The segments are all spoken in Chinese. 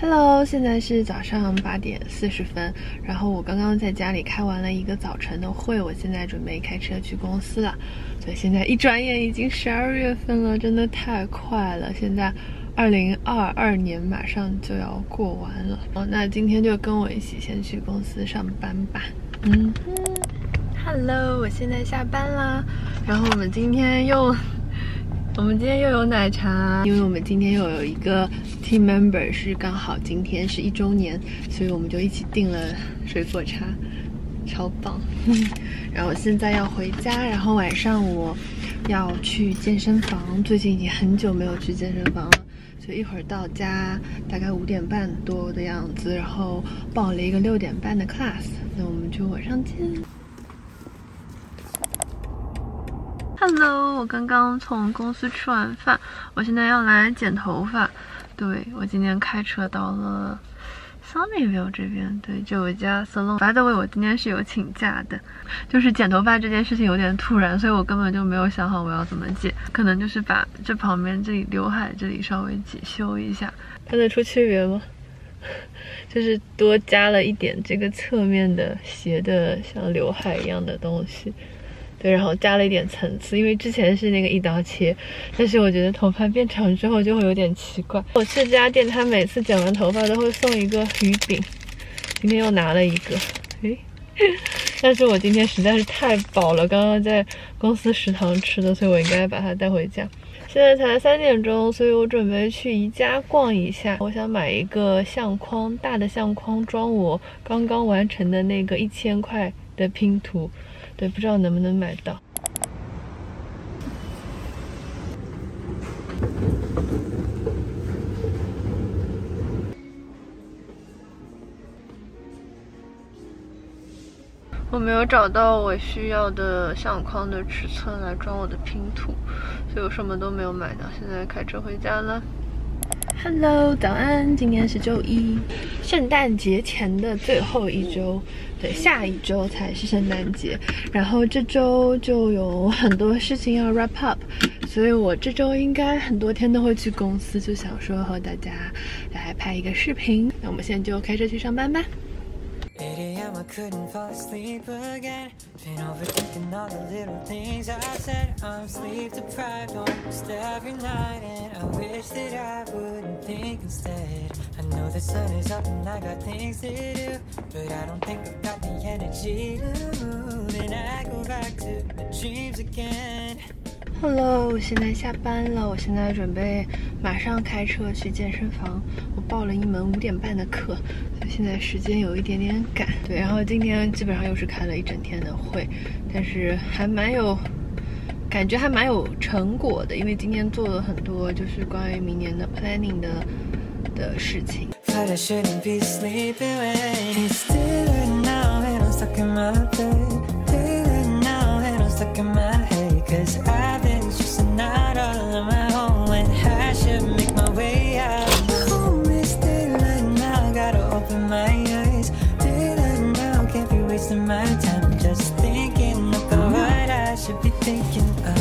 hello 现在是早上八点四十分然后我刚刚在家里开完了一个早晨的会我现在准备开车去公司了。所以现在一转眼已经十二月份了真的太快了现在二零二二年马上就要过完了。哦那今天就跟我一起先去公司上班吧。嗯。，Hello，我现在下班啦，然后我们今天又。我们今天又有奶茶，因为我们今天又有一个 team member 是刚好今天是一周年，所以我们就一起订了水果茶，超棒。然后我现在要回家，然后晚上我要去健身房，最近已经很久没有去健身房了，所以一会儿到家大概五点半多的样子，然后报了一个六点半的 class，那我们就晚上见。Hello，我刚刚从公司吃完饭，我现在要来剪头发。对我今天开车到了 Sunnyvale 这边，对，就有一家 salon。By the way，我今天是有请假的，就是剪头发这件事情有点突然，所以我根本就没有想好我要怎么剪，可能就是把这旁边这里刘海这里稍微剪修一下，看得出区别吗？就是多加了一点这个侧面的斜的像刘海一样的东西。对，然后加了一点层次，因为之前是那个一刀切，但是我觉得头发变长之后就会有点奇怪。我去这家店，他每次剪完头发都会送一个鱼饼，今天又拿了一个，诶，但是我今天实在是太饱了，刚刚在公司食堂吃的，所以我应该把它带回家。现在才三点钟，所以我准备去宜家逛一下。我想买一个相框，大的相框装我刚刚完成的那个一千块的拼图。对，不知道能不能买到。我没有找到我需要的相框的尺寸来装我的拼图，所以我什么都没有买到。现在开车回家了。Hello，早安！今天是周一，圣诞节前的最后一周，对，下一周才是圣诞节。然后这周就有很多事情要 wrap up，所以我这周应该很多天都会去公司，就想说和大家来拍一个视频。那我们现在就开车去上班吧。I couldn't fall asleep again. Been overthinking all the little things I said. I'm sleep deprived almost every night. And I wish that I wouldn't think instead. I know the sun is up and I got things to do But I don't think I've got the energy. To move And I go back to the dreams again Hello，我现在下班了，我现在准备马上开车去健身房。我报了一门五点半的课，现在时间有一点点赶。对，然后今天基本上又是开了一整天的会，但是还蛮有感觉，还蛮有成果的，因为今天做了很多就是关于明年的 planning 的的事情。I should make my way gotta open my eyes. Can't be wasting my time. Just thinking I should be thinking of.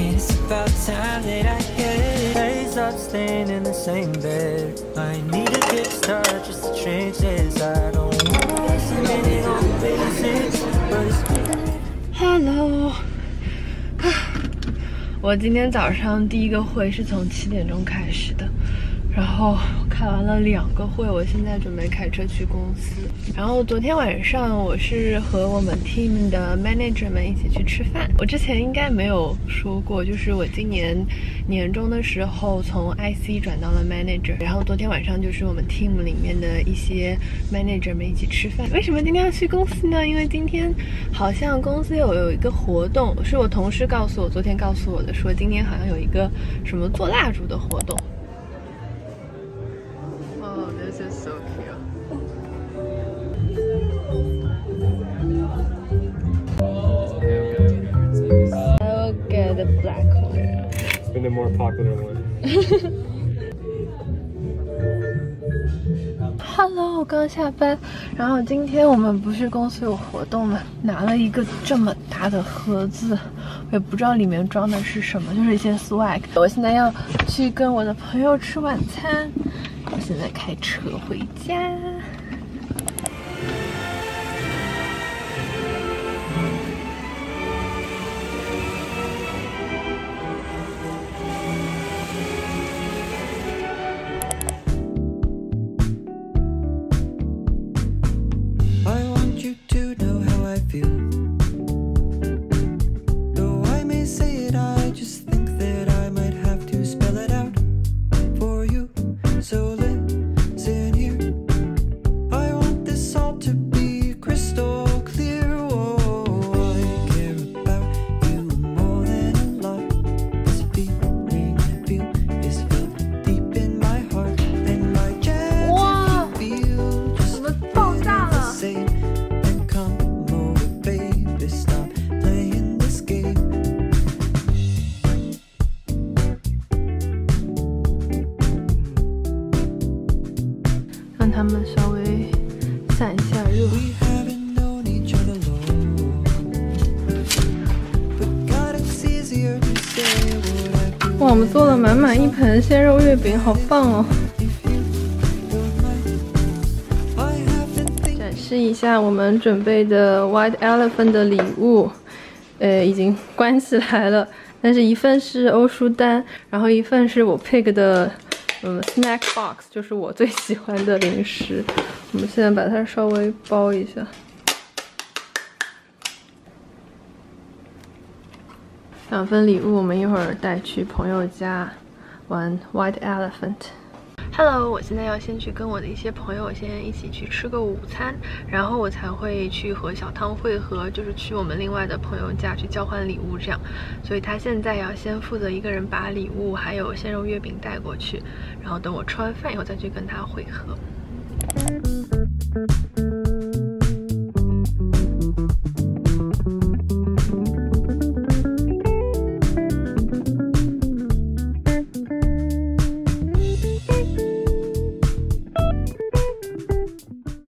It's about time that I get staying in the same bed. I need a kickstart just to change this. I don't want to Hello. 我今天早上第一个会是从七点钟开始的，然后。开完了两个会，我现在准备开车去公司。然后昨天晚上我是和我们 team 的 manager 们一起去吃饭。我之前应该没有说过，就是我今年年终的时候从 IC 转到了 manager。然后昨天晚上就是我们 team 里面的一些 manager 们一起吃饭。为什么今天要去公司呢？因为今天好像公司有有一个活动，是我同事告诉我，昨天告诉我的，说今天好像有一个什么做蜡烛的活动。more popular one. Hello，我刚下班，然后今天我们不是公司有活动吗？拿了一个这么大的盒子，我也不知道里面装的是什么，就是一些 swag。我现在要去跟我的朋友吃晚餐，我现在开车回家。我们做了满满一盆鲜肉月饼，好棒哦！展示一下我们准备的 White Elephant 的礼物，呃，已经关起来了。但是一份是欧舒丹，然后一份是我 pick 的。嗯，snack box 就是我最喜欢的零食。我们现在把它稍微包一下。两份礼物，我们一会儿带去朋友家玩 White Elephant。Hello，我现在要先去跟我的一些朋友先一起去吃个午餐，然后我才会去和小汤会合，就是去我们另外的朋友家去交换礼物这样。所以他现在要先负责一个人把礼物还有鲜肉月饼带过去，然后等我吃完饭以后再去跟他会合。